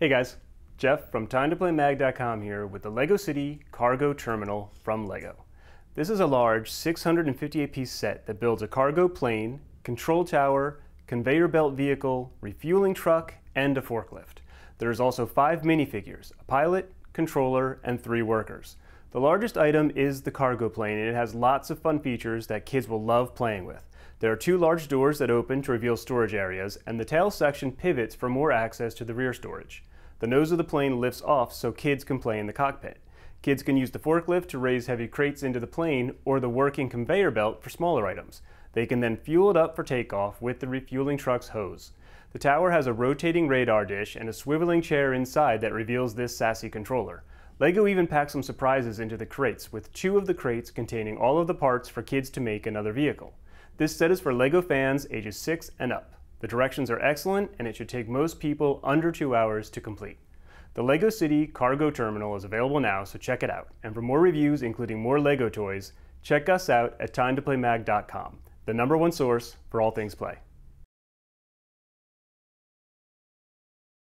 Hey guys, Jeff from TimeToPlayMag.com here with the LEGO City Cargo Terminal from LEGO. This is a large 658 piece set that builds a cargo plane, control tower, conveyor belt vehicle, refueling truck, and a forklift. There's also five minifigures, a pilot, controller, and three workers. The largest item is the cargo plane and it has lots of fun features that kids will love playing with. There are two large doors that open to reveal storage areas and the tail section pivots for more access to the rear storage. The nose of the plane lifts off so kids can play in the cockpit. Kids can use the forklift to raise heavy crates into the plane or the working conveyor belt for smaller items. They can then fuel it up for takeoff with the refueling truck's hose. The tower has a rotating radar dish and a swiveling chair inside that reveals this sassy controller. LEGO even packed some surprises into the crates, with two of the crates containing all of the parts for kids to make another vehicle. This set is for LEGO fans ages 6 and up. The directions are excellent and it should take most people under two hours to complete. The LEGO City Cargo Terminal is available now, so check it out. And for more reviews, including more LEGO toys, check us out at TimeToPlayMag.com, the number one source for all things play.